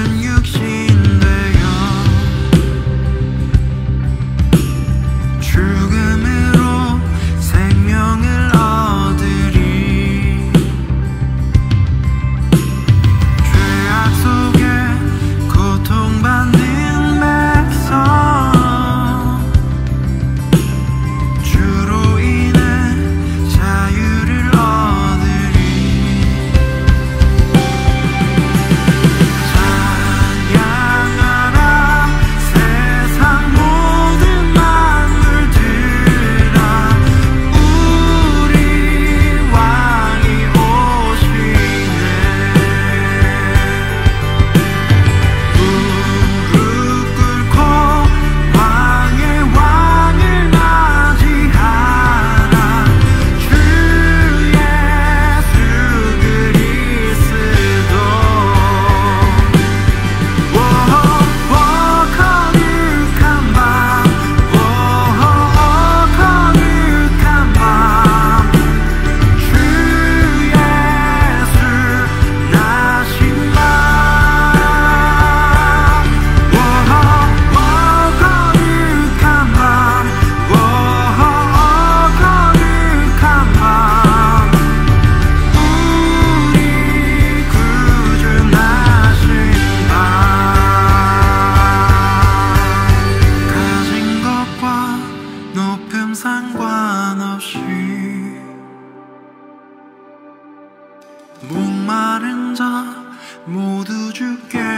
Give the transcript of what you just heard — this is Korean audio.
나는 육신인데요 목마른 자 모두 죽게